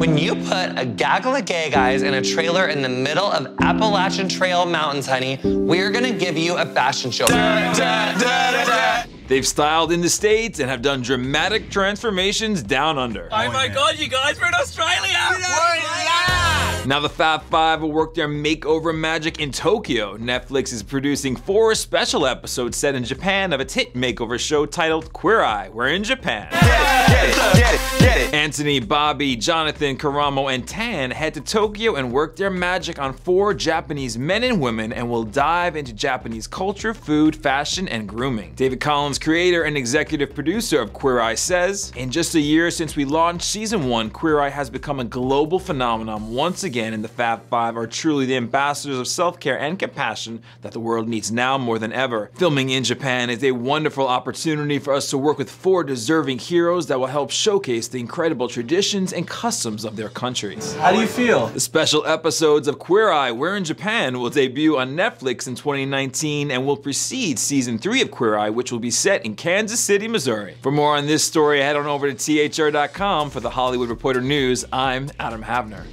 When you put a gaggle of gay guys in a trailer in the middle of Appalachian Trail mountains, honey, we're gonna give you a fashion show. Da, da, da, They've styled in the States and have done dramatic transformations down under. Oh my god, you guys, we're in Australia! Now the Fab Five will work their makeover magic in Tokyo. Netflix is producing four special episodes set in Japan of its hit makeover show titled Queer Eye. We're in Japan. Get it, get it, get it, Antoni, Bobby, Jonathan, Karamo, and Tan head to Tokyo and work their magic on four Japanese men and women and will dive into Japanese culture, food, fashion, and grooming. David Collins, creator and executive producer of Queer Eye, says, In just a year since we launched season one, Queer Eye has become a global phenomenon once again and the Fab Five are truly the ambassadors of self-care and compassion that the world needs now more than ever. Filming in Japan is a wonderful opportunity for us to work with four deserving heroes that will help showcase the incredible traditions and customs of their countries. How do you feel? The special episodes of Queer Eye, We're in Japan will debut on Netflix in 2019 and will precede season 3 of Queer Eye, which will be set in Kansas City, Missouri. For more on this story, head on over to thr.com for the Hollywood Reporter News. I'm Adam Havener.